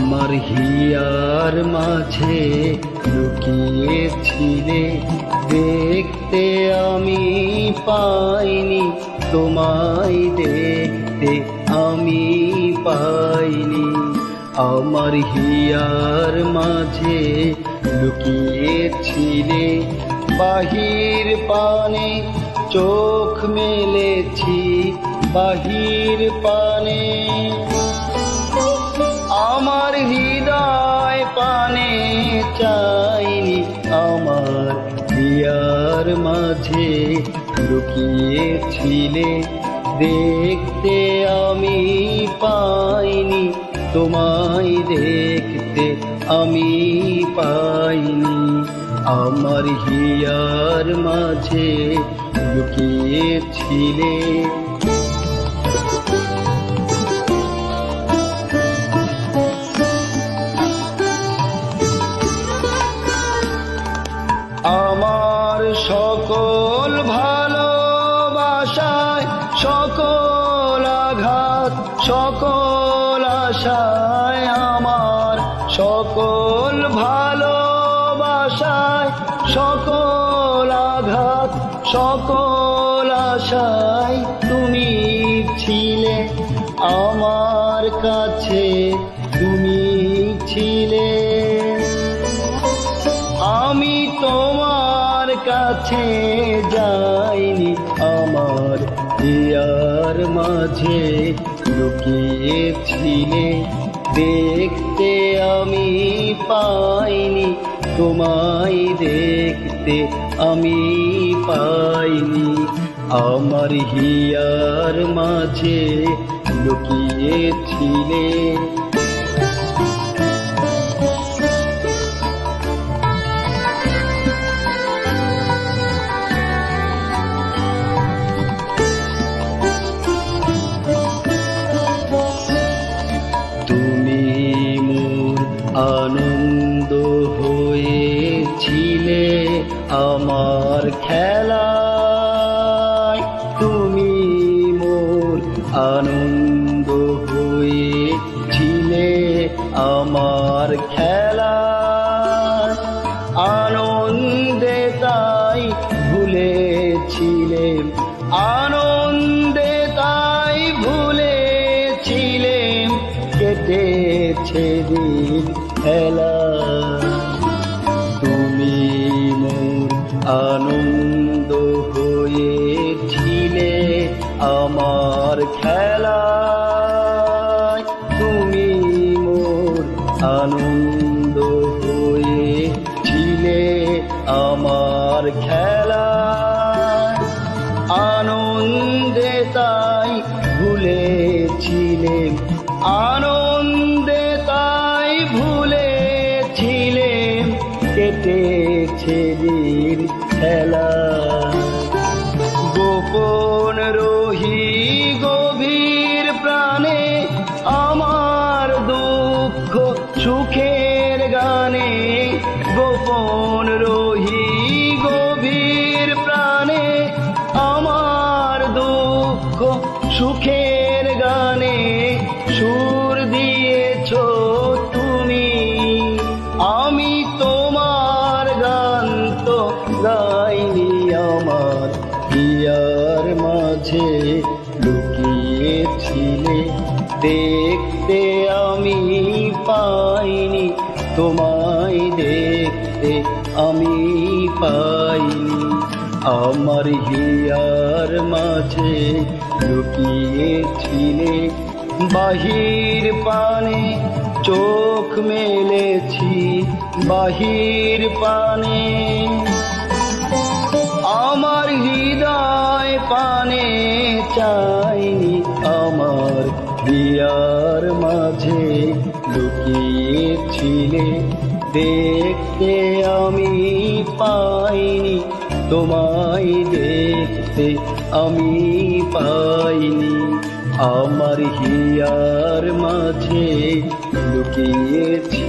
আমার হিয়ার মাঝে লুকিয়েছিলে দেখতে আমি পাইনি, তোমায় দেখতে আমি পাইনি। আমার হিয়ার মাঝে লুকিয়েছিলে বাহির পানে চোখ মেলেছি, বাহির পানে আমার হৃদয় পানে চাইনি, আমার হিয়ার মাঝে লুকিয়েছিলে। দেখতে আমি পাইনি, তোমায় দেখতে আমি পাইনি। আমার হিয়ার মাঝে লুকিয়েছিলে। আমার সকল আশায় আমার, সকল ভালোবাসায় সকল আঘাত, সকল আশায় তুমি ছিলে আমার কাছে, তুমি ছিলে। আমি তোমার কাছে হিয়ার মাঝে লুকিয়েছিলে। দেখতে আমি পাইনি তোমায় দেখতে আমি পাইনি। আমার হিয়ার মাঝে লুকিয়েছিলে। আমার খেলায় তুমি মোর আনন্দ হয়েছিলে। আমার খেলা আনন্দে তাই ভুলেছিলে আনন্দে তাই ভুলেছিলেন কেটেছে দিন খেলা খেলা তুমি মোর আনন্দ হয়েছিলে আমার খেলা। আনন্দে তাই ভুলেছিলেন আনন্দে তাই ভুলেছিলেন কেটেছে দিন খেলা। গোপন সুখের গানে গোপন রহি গভীর প্রাণে আমার দুঃখ সুখের গানে সুর দিয়েছ তুমি। আমি তোমার গান তো গাইনি আমার হিয়ার মাঝে লুকিয়েছিলে, দেখতে পাইনি, তোমায় দেখতে আমি পাইনি। আমার হিয়ার মাঝে লুকিয়েছিলে, বাহির পানে চোখ মেলেছি, বাহির পানে। আমার হৃদয় দেখতে আমি পাইনি তোমায় দেখতে আমি পাইনি। আমার হিয়ার মাঝে লুকিয়েছি